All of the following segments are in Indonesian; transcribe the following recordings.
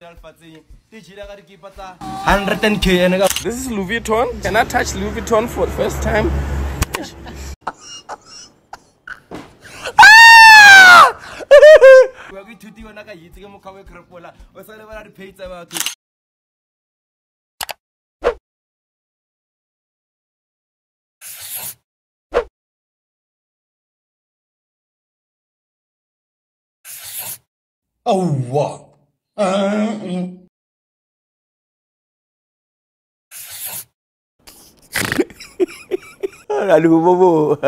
110k. This is Louis Vuitton. Can I touch Louis Vuitton for the first time? Oh, wow! Ah, ah. Aduh bobo.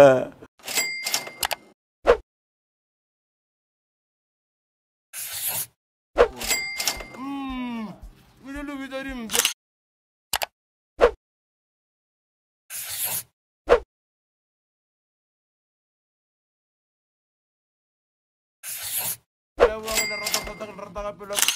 hmm, mau ngerotak-rotak,